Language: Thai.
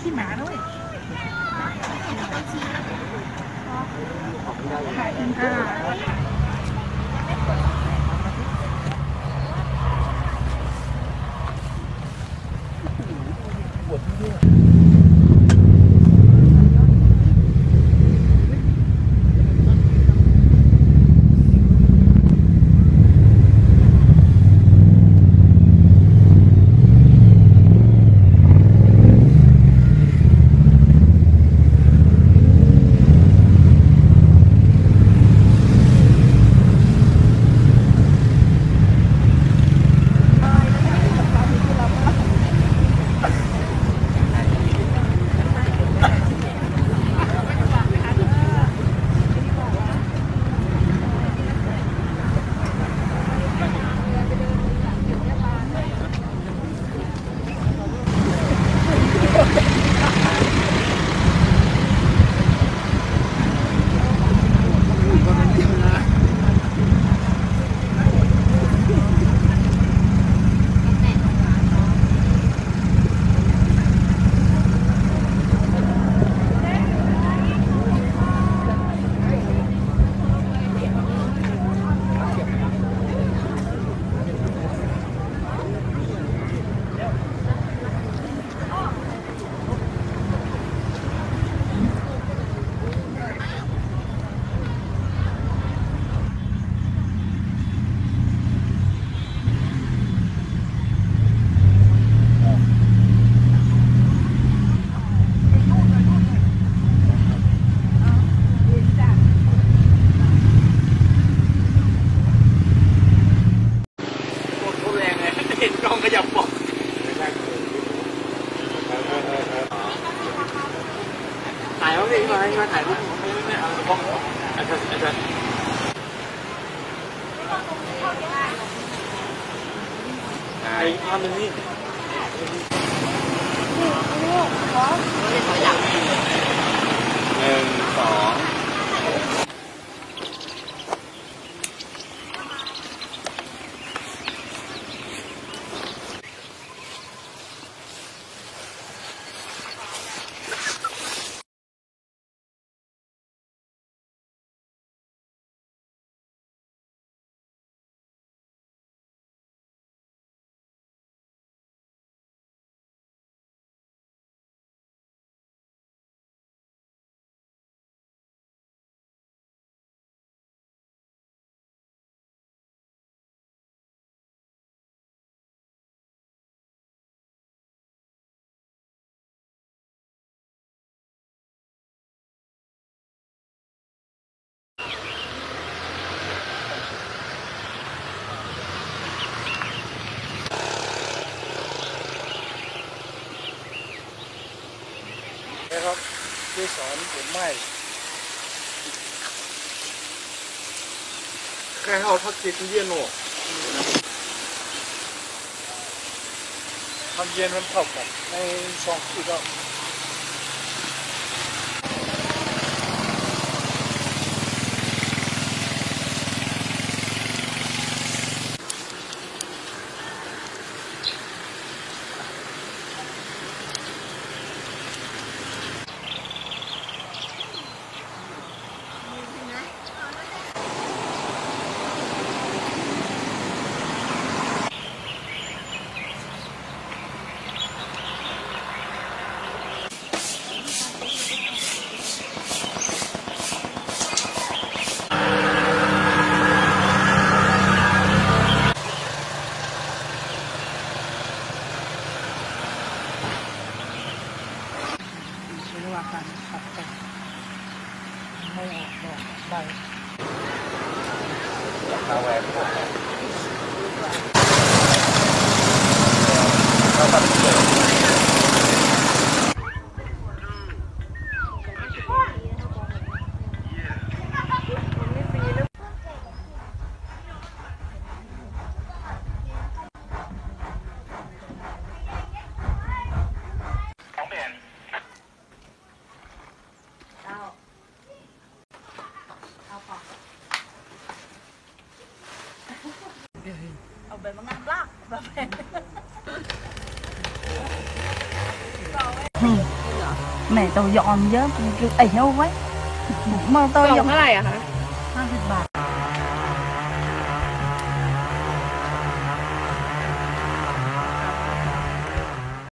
ขี้หมาด้วยถ่ายเป็นอ่า ถ่ายเขาให้มาถ่ายรูปไม่ไม่เอาเฉพาะอาจารย์อาจารย์ไอ้ภาพนึงนี่หนึ่งสองนะครับที่ สอนผมไม่แค่เอาทักษิณเย็นหนทำเย็นมันเท่ากันในสองที่ก็ ปักแต่ไม่ออกบอกไปข้าวแหวนผมข้าวปักกลื quá mà กล่ tao อง dọn เท่าไหร่อะคะ